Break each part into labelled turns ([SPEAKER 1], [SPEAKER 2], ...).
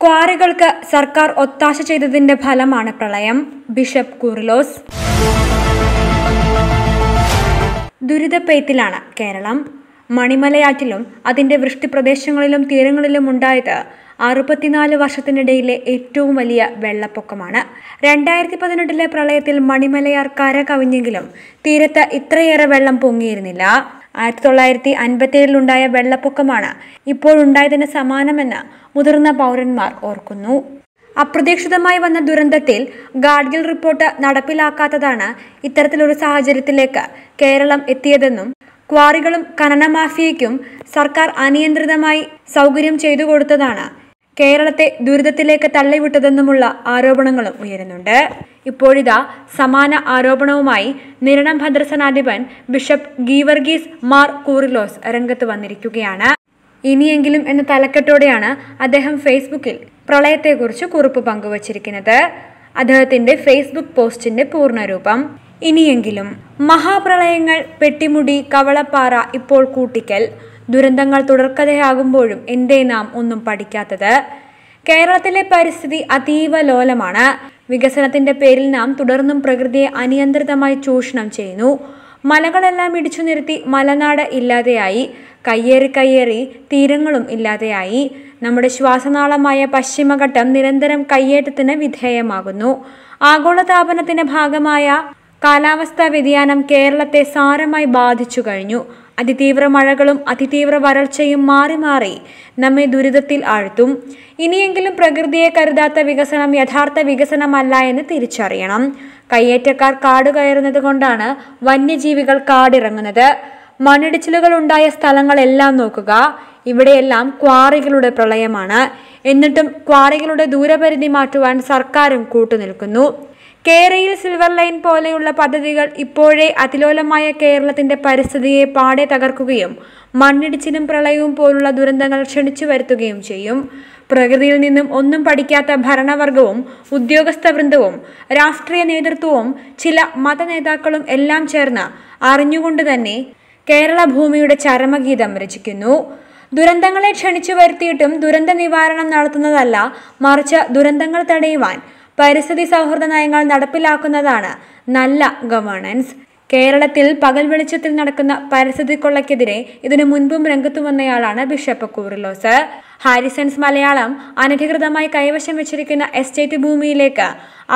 [SPEAKER 1] ക്വാറികൾക്ക് സർക്കാർ ഒത്താശ ചെയ്തതിന്റെ ഫലമാണ് പ്രളയം. ബിഷപ്പ് കുറിലോസ്. ദുരിതപ്പെയ്ത്തിലാണ് കേരളം. മണിമലയാറ്റിലും അതിന്റെ വൃഷ്ടിപ്രദേശങ്ങളിലും തീരങ്ങളിലും ഉണ്ടായത് അറുപത്തിനാല് വർഷത്തിനിടയിലെ ഏറ്റവും വലിയ വെള്ളപ്പൊക്കമാണ്. രണ്ടായിരത്തി പതിനെട്ടിലെ പ്രളയത്തിൽ മണിമലയാർ കര കവിഞ്ഞെങ്കിലും തീരത്ത് ഇത്രയേറെ വെള്ളം പൊങ്ങിയിരുന്നില്ല. ആയിരത്തി തൊള്ളായിരത്തി അൻപത്തിയേഴിലുണ്ടായ വെള്ളപ്പൊക്കമാണ് ഇപ്പോഴുണ്ടായതിന് സമാനമെന്ന് മുതിർന്ന പൗരന്മാർ ഓർക്കുന്നു. അപ്രതീക്ഷിതമായി വന്ന ദുരന്തത്തിൽ ഗാഡ്ഗിൽ റിപ്പോർട്ട് നടപ്പിലാക്കാത്തതാണ് ഇത്തരത്തിലൊരു സാഹചര്യത്തിലേക്ക് കേരളം എത്തിയതെന്നും ക്വാറികളും ഖനന മാഫിയയ്ക്കും സർക്കാർ അനിയന്ത്രിതമായി സൗകര്യം ചെയ്തു കൊടുത്തതാണ് കേരളത്തെ ദുരിതത്തിലേക്ക് തള്ളിവിട്ടതെന്നുമുള്ള ആരോപണങ്ങളും ഉയരുന്നുണ്ട്. ഇപ്പോഴിതാ സമാന ആരോപണവുമായി നിരണം ഭദ്രസനാധിപൻ ബിഷപ്പ് ഗീവർഗീസ് മാർ കൂറിലോസ് രംഗത്ത് വന്നിരിക്കുകയാണ്. ഇനിയെങ്കിലും എന്ന തലക്കെട്ടോടെയാണ് അദ്ദേഹം ഫേസ്ബുക്കിൽ പ്രളയത്തെക്കുറിച്ച് കുറിപ്പ് പങ്കുവച്ചിരിക്കുന്നത്. അദ്ദേഹത്തിന്റെ ഫേസ്ബുക്ക് പോസ്റ്റിന്റെ പൂർണരൂപം. ഇനിയെങ്കിലും മഹാപ്രളയങ്ങൾ പെട്ടിമുടി കവളപ്പാറ ഇപ്പോൾ കൂട്ടിക്കൽ ദുരന്തങ്ങൾ തുടർക്കഥയാകുമ്പോഴും എന്തേ നാം ഒന്നും പഠിക്കാത്തത്? കേരളത്തിലെ പരിസ്ഥിതി അതീവ ലോലമാണ്. വികസനത്തിന്റെ പേരിൽ നാം തുടർന്നും പ്രകൃതിയെ അനിയന്ത്രിതമായി ചൂഷണം ചെയ്യുന്നു. മലകളെല്ലാം ഇടിച്ചു നിർത്തി മലനാട് ഇല്ലാതെയായി. കയ്യേറി കയ്യേറി തീരങ്ങളും ഇല്ലാതെയായി. നമ്മുടെ ശ്വാസനാളമായ പശ്ചിമഘട്ടം നിരന്തരം കയ്യേറ്റത്തിന് വിധേയമാകുന്നു. ആഗോളതാപനത്തിന്റെ ഭാഗമായ കാലാവസ്ഥാ വ്യതിയാനം കേരളത്തെ സാരമായി ബാധിച്ചു കഴിഞ്ഞു. അതിതീവ്ര മഴകളും അതിതീവ്ര വരൾച്ചയും മാറി മാറി നമ്മെ ദുരിതത്തിൽ ആഴ്ത്തും. ഇനിയെങ്കിലും പ്രകൃതിയെ കരുതാത്ത വികസനം യഥാർത്ഥ വികസനമല്ല എന്ന് തിരിച്ചറിയണം. കയ്യേറ്റക്കാർ കാട് കയറുന്നത് കൊണ്ടാണ് വന്യജീവികൾ കാടിറങ്ങുന്നത്. മണ്ണിടിച്ചിലുകൾ ഉണ്ടായ സ്ഥലങ്ങളെല്ലാം നോക്കുക. ഇവിടെയെല്ലാം ക്വാറികളുടെ പ്രളയമാണ്. എന്നിട്ടും ക്വാറികളുടെ ദൂരപരിധി മാറ്റുവാൻ സർക്കാരും കൂട്ടുനിൽക്കുന്നു. കേരയിൽ സിൽവർ ലൈൻ പോലെയുള്ള പദ്ധതികൾ ഇപ്പോഴേ അതിലോലമായ കേരളത്തിന്റെ പരിസ്ഥിതിയെ പാടെ തകർക്കുകയും മണ്ണിടിച്ചിലും പ്രളയവും പോലുള്ള ദുരന്തങ്ങൾ ക്ഷണിച്ചു വരുത്തുകയും ചെയ്യും. പ്രകൃതിയിൽ നിന്നും ഒന്നും പഠിക്കാത്ത ഭരണവർഗവും ഉദ്യോഗസ്ഥ വൃന്ദവും രാഷ്ട്രീയ നേതൃത്വവും ചില മതനേതാക്കളും എല്ലാം ചേർന്ന് അറിഞ്ഞുകൊണ്ട് തന്നെ കേരള ഭൂമിയുടെ ചരമഗീതം രചിക്കുന്നു. ദുരന്തങ്ങളെ ക്ഷണിച്ചു വരുത്തിയിട്ടും ദുരന്ത നിവാരണം നടത്തുന്നതല്ല മറിച്ച് ദുരന്തങ്ങൾ തടയുവാൻ പരിസ്ഥിതി സൗഹൃദ നയങ്ങൾ നടപ്പിലാക്കുന്നതാണ് നല്ല ഗവേണൻസ് കേരളത്തിൽ പകൽ വെളിച്ചത്തിൽ നടക്കുന്ന പരിസ്ഥിതി കൊള്ളയ്ക്കെതിരെ ഇതിനു മുൻപും രംഗത്തു വന്നയാളാണ് ബിഷപ്പ് കൂറിലോസ് ഹാരിസൺസ് മലയാളം അനധികൃതമായി കൈവശം വെച്ചിരിക്കുന്ന എസ്റ്റേറ്റ് ഭൂമിയിലേക്ക്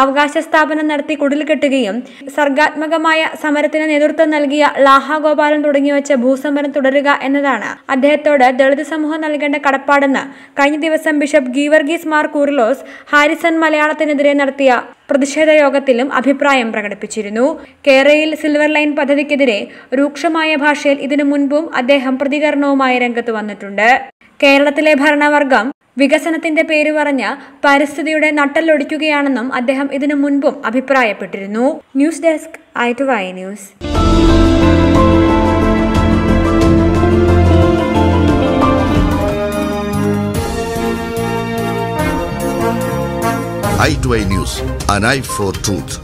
[SPEAKER 1] അവകാശ സ്ഥാപനം നടത്തി കുടിൽ കെട്ടുകയും സർഗാത്മകമായ സമരത്തിന് നേതൃത്വം നൽകിയ ലാഹ ഗോപാലൻ തുടങ്ങിവെച്ച ഭൂസമരം തുടരുക എന്നതാണ് അദ്ദേഹത്തോട് ദളിത് സമൂഹം നൽകേണ്ട കടപ്പാടെന്ന് കഴിഞ്ഞ ദിവസം ബിഷപ്പ് ഗീവർഗീസ് മാർ കൂർലോസ് ഹാരിസൺ മലയാളത്തിനെതിരെ നടത്തിയ പ്രതിഷേധ യോഗത്തിലും അഭിപ്രായം പ്രകടിപ്പിച്ചിരുന്നു. കേരളയിൽ സിൽവർ ലൈൻ പദ്ധതിക്കെതിരെ രൂക്ഷമായ ഭാഷയിൽ ഇതിനു മുൻപും അദ്ദേഹം പ്രതികരണവുമായി രംഗത്ത് വന്നിട്ടുണ്ട്. കേരളത്തിലെ ഭരണവർഗം വികസനത്തിന്റെ പേര് പറഞ്ഞ് പരിസ്ഥിതിയുടെ നട്ടല്ലൊടിക്കുകയാണെന്നും അദ്ദേഹം ഇതിനു മുൻപും അഭിപ്രായപ്പെട്ടിരുന്നു news desk I news
[SPEAKER 2] i2i News, an eye for truth.